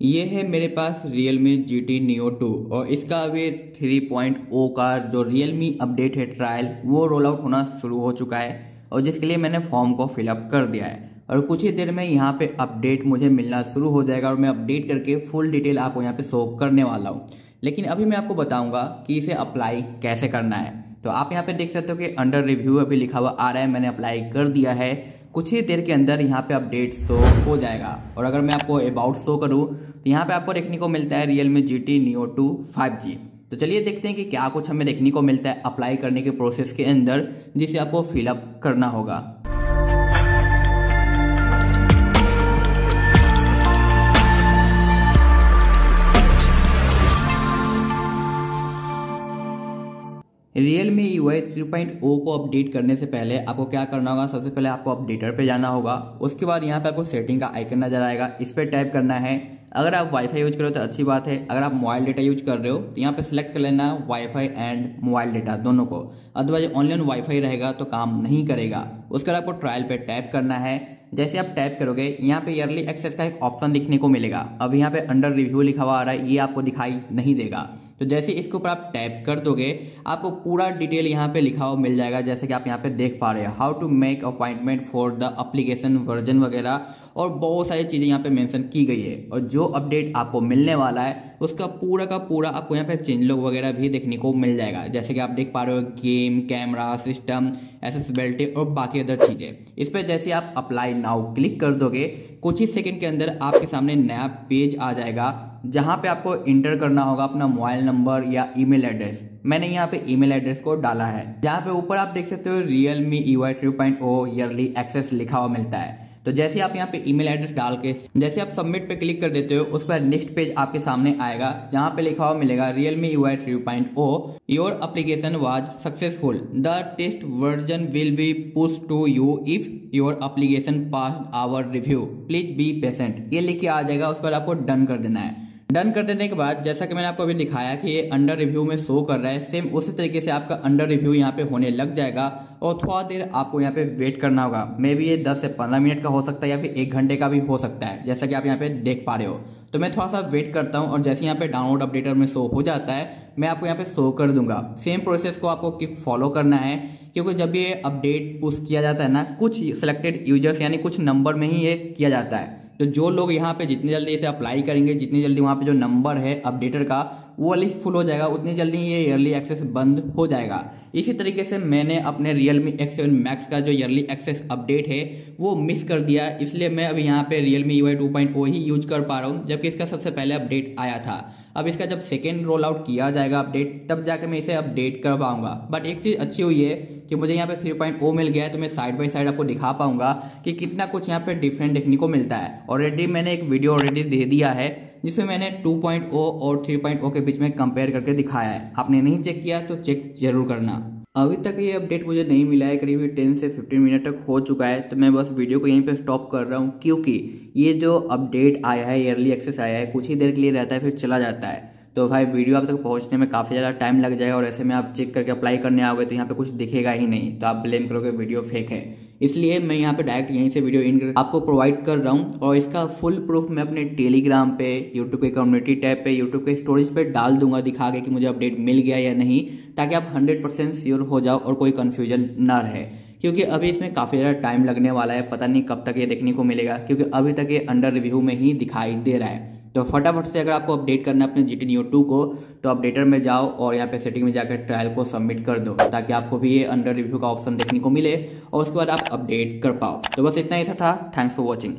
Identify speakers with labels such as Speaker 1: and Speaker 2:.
Speaker 1: ये है मेरे पास Realme GT Neo 2 और इसका अभी 3.0 का जो Realme अपडेट है ट्रायल वो रोल आउट होना शुरू हो चुका है और जिसके लिए मैंने फॉर्म को फिलअप कर दिया है। और कुछ ही देर में यहाँ पे अपडेट मुझे मिलना शुरू हो जाएगा और मैं अपडेट करके फुल डिटेल आपको यहाँ पे शो करने वाला हूँ। लेकिन अभी मैं आपको बताऊँगा कि इसे अप्लाई कैसे करना है। तो आप यहाँ पे देख सकते हो कि अंडर रिव्यू अभी लिखा हुआ आ रहा है, मैंने अप्लाई कर दिया है। कुछ ही देर के अंदर यहाँ पे अपडेट शो हो जाएगा। और अगर मैं आपको अबाउट शो करूँ तो यहाँ पे आपको देखने को मिलता है Realme G T Neo two five G तो चलिए देखते हैं कि क्या कुछ हमें देखने को मिलता है अप्लाई करने के प्रोसेस के अंदर, जिसे आपको फिलअप करना होगा। Realme U I three point O को अपडेट करने से पहले आपको क्या करना होगा? सबसे पहले आपको अपडेटर पे जाना होगा। उसके बाद यहाँ पे आपको सेटिंग का आइकन नज़र आएगा। इस पर टाइप करना है। अगर आप वाईफाई यूज़ कर रहे हो तो अच्छी बात है। अगर आप मोबाइल डेटा यूज़ कर रहे हो तो यहाँ पे सिलेक्ट कर लेना वाईफाई एंड मोबाइल डेटा दोनों को। अदरवाइज़ ऑनलाइन वाईफाई रहेगा तो काम नहीं करेगा। उसके बाद आपको ट्रायल पे टैप करना है। जैसे आप टैप करोगे, यहाँ पे ईयरली एक्सेस का एक ऑप्शन दिखने को मिलेगा। अब यहाँ पे अंडर रिव्यू लिखा हुआ आ रहा है। ये आपको दिखाई नहीं देगा। तो जैसे इसके ऊपर आप टैप कर दोगे, आपको पूरा डिटेल यहाँ पे लिखा हुआ मिल जाएगा, जैसे कि आप यहाँ पे देख पा रहे हैं। How to make appointment for the application version वगैरह, और बहुत सारी चीज़ें यहाँ पे मेंशन की गई है। और जो अपडेट आपको मिलने वाला है, उसका पूरा का पूरा आपको यहाँ पे चेंज लॉग वगैरह भी देखने को मिल जाएगा। जैसे कि आप देख पा रहे हो गेम कैमरा सिस्टम एसेसबिलिटी और बाकी अदर चीज़ें। इस पर जैसे आप अप्लाई नाउ क्लिक कर दोगे, कुछ ही सेकंड के अंदर आपके सामने नया पेज आ जाएगा। जहाँ पे आपको इंटर करना होगा अपना मोबाइल नंबर या ईमेल एड्रेस। मैंने यहाँ पे ईमेल एड्रेस को डाला है। जहाँ पे ऊपर आप देख सकते हो Realme E Y three point O early access लिखा हुआ मिलता है। तो जैसे आप यहाँ पे ईमेल एड्रेस डाल के, जैसे आप सबमिट पे क्लिक कर देते हो, उस पर नेक्स्ट पेज आपके सामने आएगा, जहाँ पे लिखा हुआ मिलेगा Realme U I three point O your application was successful the test version will be push to you if your application pass our review please be patient ये लिख के आ जाएगा उस पर आपको डन कर देना है। डन कर देने के बाद, जैसा कि मैंने आपको अभी दिखाया कि ये अंडर रिव्यू में शो कर रहा है सेम उसी तरीके से आपका अंडर रिव्यू यहाँ पे होने लग जाएगा और थोड़ा देर आपको यहाँ पे वेट करना होगा। मे बी ये 10 से 15 मिनट का हो सकता है या फिर एक घंटे का भी हो सकता है, जैसा कि आप यहाँ पे देख पा रहे हो। तो मैं थोड़ा सा वेट करता हूँ और जैसे यहाँ पे डाउनलोड अपडेटर में शो हो जाता है, मैं आपको यहाँ पे शो कर दूँगा। सेम प्रोसेस को आपको फॉलो करना है, क्योंकि जब ये अपडेट पुश किया जाता है ना, कुछ सिलेक्टेड यूज़र्स यानी कुछ नंबर में ही ये किया जाता है। तो जो लोग यहाँ पे जितने जल्दी इसे अप्लाई करेंगे, जितनी जल्दी वहाँ पे जो नंबर है अपडेटर का, वो लिस्ट फुल हो जाएगा, उतनी जल्दी ये ईयरली एक्सेस बंद हो जाएगा। इसी तरीके से मैंने अपने Realme X seven Max का जो ईयरली एक्सेस अपडेट है, वो मिस कर दिया। इसलिए मैं अभी यहाँ पे Realme U I two point O he use कर पा रहा हूँ, जबकि इसका सबसे पहले अपडेट आया था। अब इसका जब सेकेंड रोल आउट किया जाएगा अपडेट तब जाकर मैं इसे अपडेट कर पाऊँगा बट एक चीज़ अच्छी हुई है कि मुझे यहाँ पे थ्री पॉइंट ओ मिल गया है तो मैं साइड बाई साइड आपको दिखा पाऊँगा कि कितना कुछ यहाँ पे डिफरेंट देखने को मिलता है। ऑलरेडी मैंने एक वीडियो ऑलरेडी दे दिया है, जिसमें मैंने 2.0 और 3.0 के बीच में कंपेयर करके दिखाया है। आपने नहीं चेक किया तो चेक ज़रूर करना। अभी तक ये अपडेट मुझे नहीं मिला है, करीब टेन से फिफ्टीन मिनट तक हो चुका है तो मैं बस वीडियो को यहीं पे स्टॉप कर रहा हूँ, क्योंकि ये जो अपडेट आया है ईयरली एक्सेस आया है, कुछ ही देर के लिए रहता है, फिर चला जाता है। तो भाई वीडियो आप तक पहुँचने में काफ़ी ज़्यादा टाइम लग जाएगा, और ऐसे में आप चेक करके अप्लाई करने आओगे तो यहाँ पे कुछ दिखेगा ही नहीं तो आप ब्लेम करोगे वीडियो फेक है। इसलिए मैं यहाँ पे डायरेक्ट यहीं से वीडियो इन कर आपको प्रोवाइड कर रहा हूँ और इसका फुल प्रूफ मैं अपने टेलीग्राम पे यूट्यूब के कम्युनिटी टैब पे यूट्यूब के स्टोरेज पे डाल दूँगा दिखा के कि मुझे अपडेट मिल गया या नहीं, ताकि आप हंड्रेड परसेंट श्योर हो जाओ और कोई कन्फ्यूज़न ना रहे। क्योंकि अभी इसमें काफ़ी ज़्यादा टाइम लगने वाला है, पता नहीं कब तक ये देखने को मिलेगा, क्योंकि अभी तक ये अंडर रिव्यू में ही दिखाई दे रहा है। तो फटाफट से अगर आपको अपडेट करना है अपने जी टी न्यू टू को तो अपडेटर में जाओ और यहाँ पे सेटिंग में जाकर ट्रायल को सबमिट कर दो, ताकि आपको भी ये अंडर रिव्यू का ऑप्शन देखने को मिले और उसके बाद आप अपडेट कर पाओ। तो बस इतना ही था थैंक्स फॉर वॉचिंग